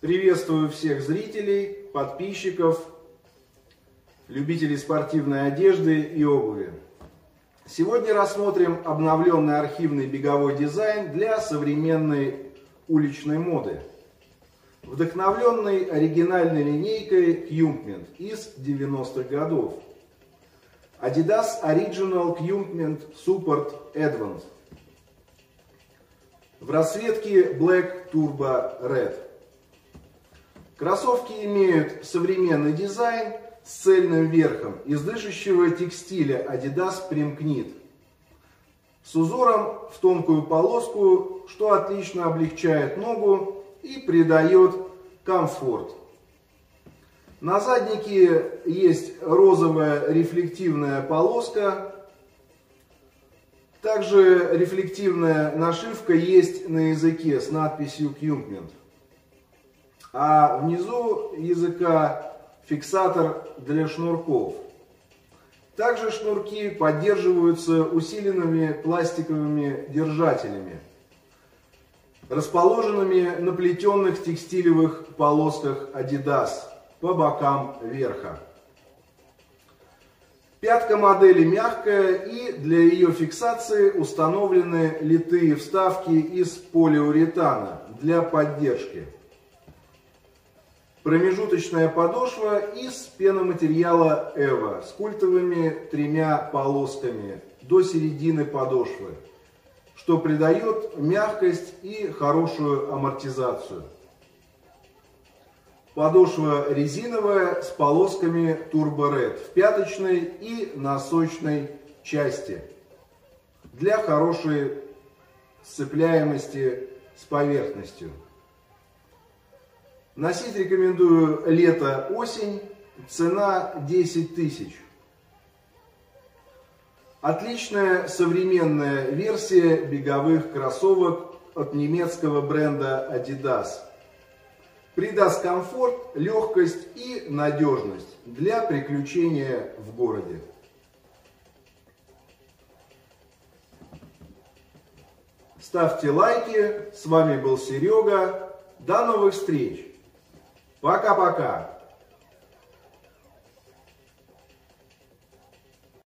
Приветствую всех зрителей, подписчиков, любителей спортивной одежды и обуви. Сегодня рассмотрим обновленный архивный беговой дизайн для современной уличной моды. Вдохновленный оригинальной линейкой Jumpment из 90-х годов. Adidas Original Jumpment Support Advance. В расцветке Black Turbo Red. Кроссовки имеют современный дизайн с цельным верхом из дышащего текстиля Adidas Primknit с узором в тонкую полоску, что отлично облегчает ногу и придает комфорт. На заднике есть розовая рефлективная полоска. Также рефлективная нашивка есть на языке с надписью Кьюмкмент. А внизу языка фиксатор для шнурков. Также шнурки поддерживаются усиленными пластиковыми держателями, расположенными на плетенных текстилевых полосках Adidas по бокам верха. Пятка модели мягкая и для ее фиксации установлены литые вставки из полиуретана для поддержки. Промежуточная подошва из пеноматериала Эва с культовыми тремя полосками до середины подошвы, что придает мягкость и хорошую амортизацию. Подошва резиновая с полосками Turbo Red в пяточной и носочной части для хорошей сцепляемости с поверхностью. Носить рекомендую лето-осень, цена 10 тысяч. Отличная современная версия беговых кроссовок от немецкого бренда Adidas. Придаст комфорт, легкость и надежность для приключения в городе. Ставьте лайки. С вами был Серега. До новых встреч! Пока-пока.